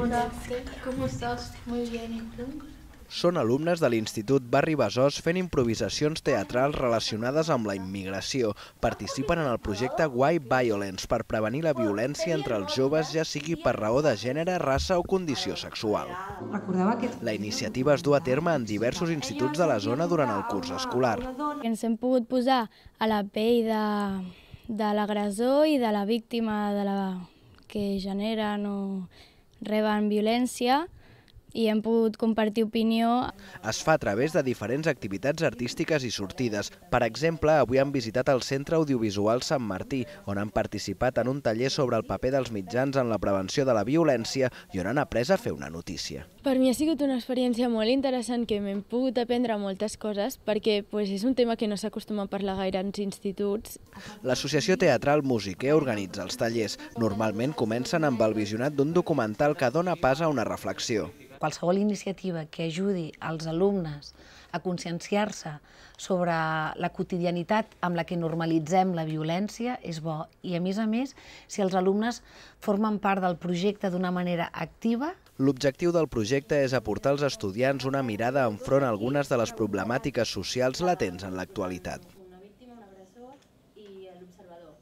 Hola, ¿cómo estás? Muy bien. Són alumnes de l'Institut Barri Besòs fent improvisacions teatrals relacionades amb la immigració. Participen en el projecte Why Violence per prevenir la violència entre els joves, ja sigui per raó de gènere, raça o condició sexual. Recordeu aquest... La iniciativa es du a terme en diversos instituts de la zona durant el curs escolar. Ens hem pogut posar a la pell de, de l'agressor i de la víctima de la que generen o reben violència i hem pogut compartir opinió. Es fa a través de diferents activitats artístiques i sortides. Per exemple, avui han visitat el Centre Audiovisual Sant Martí, on han participat en un taller sobre el paper dels mitjans en la prevenció de la violència i on han après a fer una notícia. Per mi ha sigut una experiència molt interessant que m'hem pogut aprendre moltes coses perquè pues, és un tema que no s'acostuma a parlar gaire als instituts. L'Associació Teatral Musiquer organitza els tallers. Normalment comencen amb el visionat d'un documental que dona pas a una reflexió Qualsevol iniciativa que ajudi als alumnes a conscienciar-se sobre la quotidianitat amb la que normalitzem la violència és bo. I, a més a més, si els alumnes formen part del projecte d'una manera activa, L'objectiu del projecte és aportar als estudiants una mirada enfront a algunes de les problemàtiques socials latents en l'actualitat. Una víctima, un agressor i l'observador.